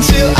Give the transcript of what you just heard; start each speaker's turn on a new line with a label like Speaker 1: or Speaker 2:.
Speaker 1: until I